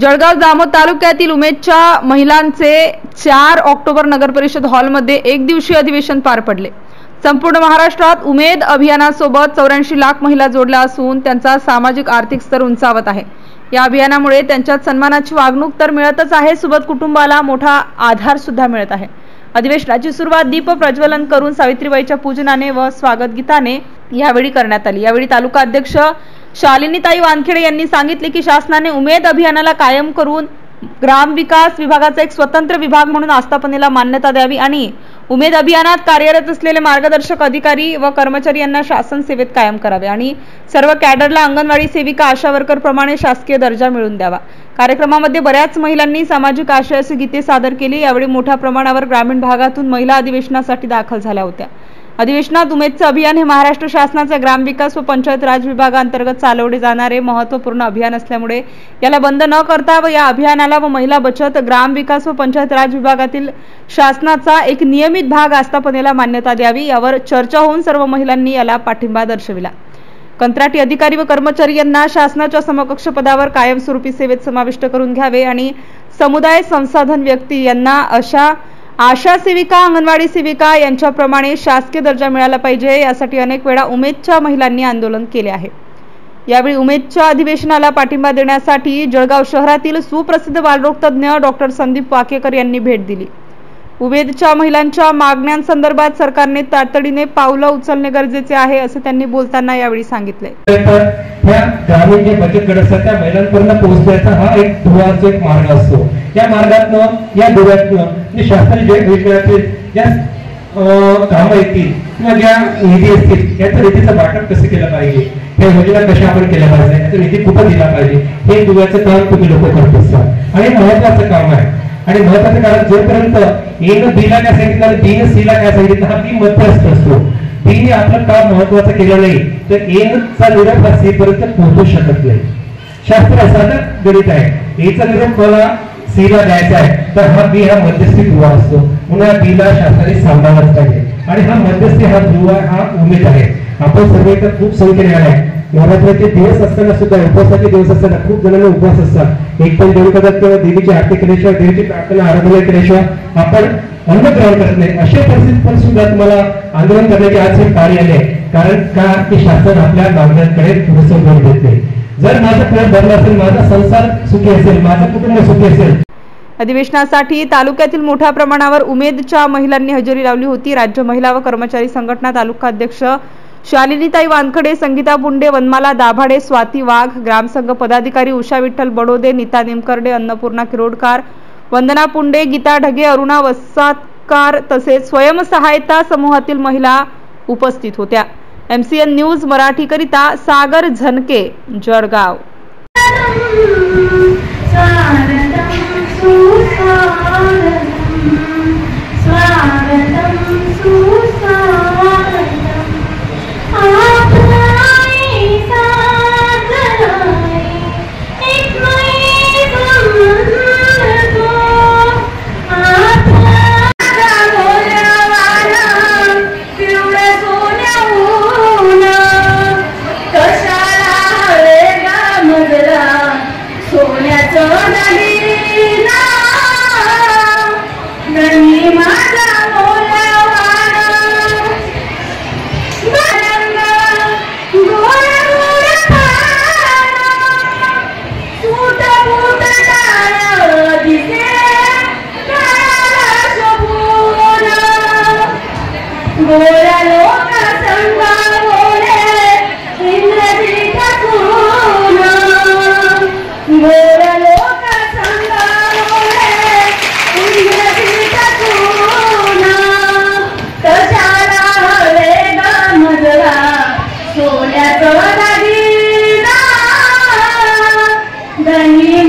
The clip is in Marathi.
जळगाव जामोद तालुक्यातील उमेदच्या महिलांचे चार ऑक्टोबर नगर परिषद हॉलमध्ये एक दिवसीय अधिवेशन पार पडले. संपूर्ण महाराष्ट्रात उमेद अभियानासोबत चौऱ्याऐंशी लाख महिला जोडल्या असून त्यांचा सामाजिक आर्थिक स्तर उंचावत आहे. या अभियानामुळे त्यांच्यात सन्मानाची वागणूक तर मिळतच आहे सोबत कुटुंबाला मोठा आधार सुद्धा मिळत आहे. अधिवेशनाची सुरुवात दीप प्रज्वलन करून सावित्रीबाईच्या पूजनाने व स्वागत गीताने यावेळी करण्यात आली. यावेळी तालुका अध्यक्ष शालिनीताई वानखेडे यांनी सांगितले की शासनाने उमेद अभियानाला कायम करून ग्रामविकास विभागाचा एक स्वतंत्र विभाग म्हणून आस्थापनेला मान्यता द्यावी आणि उमेद अभियानात कार्यरत असलेले मार्गदर्शक अधिकारी व कर्मचारी यांना शासन सेवेत कायम करावे आणि सर्व कॅडरला अंगणवाडी सेविका आशा वर्कर प्रमाणे शासकीय दर्जा मिळवून द्यावा. कार्यक्रमामध्ये बऱ्याच महिलांनी सामाजिक आशयाची गीते सादर केली. यावेळी मोठ्या प्रमाणावर ग्रामीण भागातून महिला अधिवेशनासाठी दाखल झाल्या होत्या. अधिवेशनात उमेदचं अभियान हे महाराष्ट्र शासनाचा ग्रामविकास व पंचायत राज विभागांतर्गत चालवले जाणारे महत्त्वपूर्ण अभियान असल्यामुळे याला बंद न करता व या अभियानाला व महिला बचत ग्रामविकास व पंचायत राज विभागातील शासनाचा एक नियमित भाग आस्थापनेला मान्यता द्यावी यावर चर्चा होऊन सर्व महिलांनी याला पाठिंबा दर्शविला. कंत्राटी अधिकारी व कर्मचारी यांना शासनाच्या समकक्ष पदावर कायमस्वरूपी सेवेत समाविष्ट करून घ्यावे आणि समुदाय संसाधन व्यक्ती यांना अशा आशा सेविका अंगणवाडी सेविका यांच्याप्रमाणे शासकीय दर्जा मिळाला पाहिजे यासाठी अनेक वेळा उमेदच्या महिलांनी आंदोलन केले आहे. यावेळी उमेदच्या अधिवेशनाला पाठिंबा देण्यासाठी जळगाव शहरातील सुप्रसिद्ध बालरोग तज्ज्ञ डॉक्टर संदीप वाकेकर यांनी भेट दिली. उमेदच्या महिलांच्या मागण्यांसंदर्भात सरकारने तातडीने पावलं उचलणे गरजेचे आहे असे त्यांनी बोलताना यावेळी सांगितले. बचत गट असतात त्या महिलांपर्यंत पोहोचण्याचा हा एक दुवाचा एक मार्ग असतो. या मार्गातनं या दुव्यातनं जे शासनाने जे योजनाचे ज्या कामं येतील किंवा ज्या निधी असतील याचं निधीचं वाटप कसं केलं पाहिजे? त्या योजना कशा आपण केल्या पाहिजे? याचा निधी कुठं दिला पाहिजे? हे दुव्याचं काम तुम्ही लोक करत असतात आणि महत्वाचं काम आहे. आणि महत्वाचं कारण जोपर्यंत एन बीला काय सांगितलं आणि बी सीला काय सांगितलं हा बी मध्यस्थ असतो. बीने आपलं काम महत्वाचं केलं नाही तर एन चा निरोप हा सी पर्यंत पोहोचू शकत नाही. शास्त्र असं गणित आहे. एचा निरोप मला सी ला द्यायचा आहे तर हा बी हा मध्यस्थी दुवा असतो. म्हणून या बीला शासनाने सांभाळलाच पाहिजे. आणि हा मध्यस्थी हा दुवा हा उमेद आहे. आपण सर्व इथं खूप संख्येने आलाय. नवरात्राचे दिवस असताना सुद्धा उपवासाचे दिवस असताना खूप जणांना उपवास असतात. एक पण देवी करतात किंवा देवीची आरती केल्याशिवाय देवीची प्रार्थना आराधना केल्याशिवाय आपण अन्न ग्रहण करत नाही. अशा परिस्थितीत पण सुद्धा तुम्हाला आंदोलन करण्याचे आज हे कार्य आले कारण का? की शासन आपल्या मागण्यांकडे पुरेसं भर देत नाही. जर माझं प्रेम भरलं असेल माझा संसार सुखी असेल माझं कुटुंब सुखी असेल अधिवेशनासाठी तालुक्यातील मोठ्या प्रमाणावर उमेदच्या महिलांनी हजेरी लावली होती. राज्य महिला व कर्मचारी संघटना तालुका अध्यक्ष शालिनीताई वानखडे संगीता बुंडे वनमाला दाभाडे स्वाती वाघ ग्रामसंघ पदाधिकारी उषा विठ्ठल बडोदे नीता निमकर्डे अन्नपूर्णा किरोडकार वंदना पुंडे गीता ढगे अरुणा वसातकार तसेच स्वयंसहायता समूहातील महिला उपस्थित होत्या. एम सी एन न्यूज मराठीकरिता सागर झनके जळगाव. Amen. दही माझा